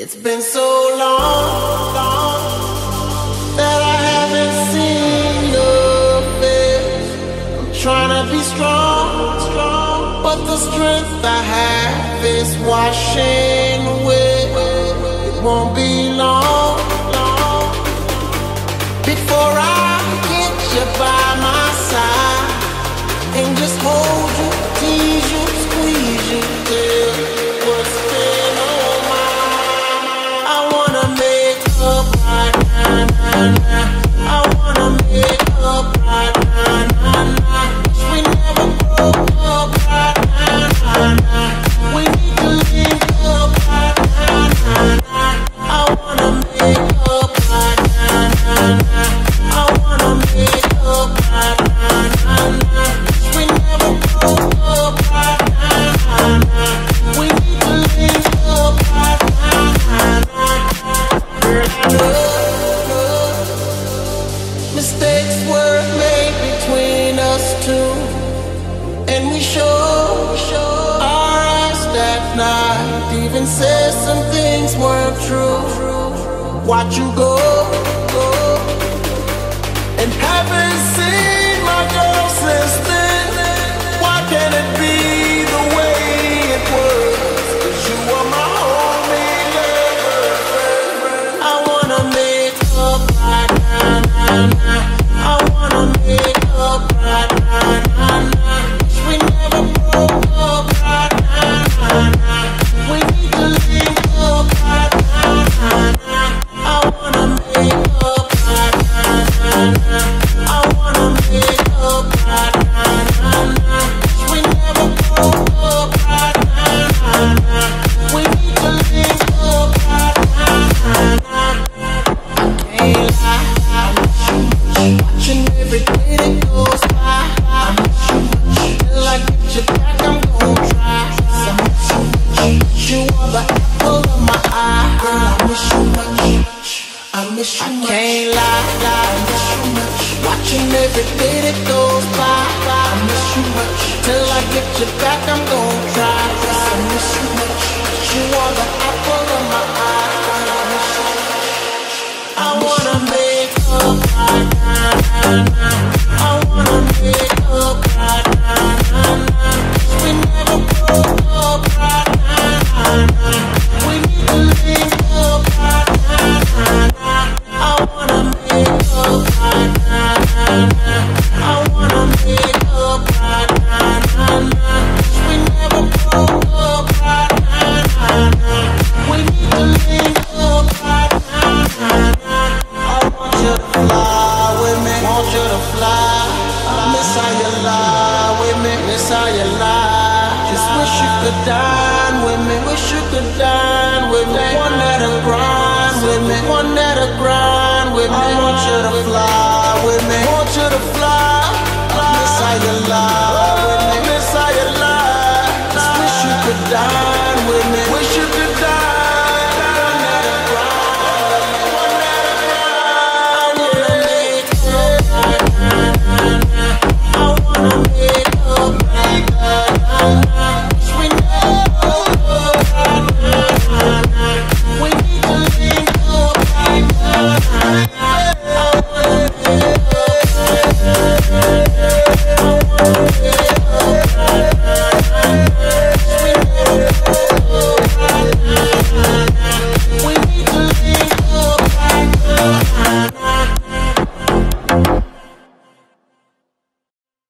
It's been so long, long that I haven't seen your face. I'm trying to be strong, strong, but the strength I have is washing away. It won't be long, long before I. show our eyes that night. Even some things weren't true. Watch you go. I much. can't lie, lie. I miss you much. Watching every day that goes by, by. I miss you much. Till I get you back, I'm going Messiah lie, with women, Messiah lie. Just wish you could dine with me, wish you could dine with me. One that'll grind with me, one that'll grind with me. I want you to fly.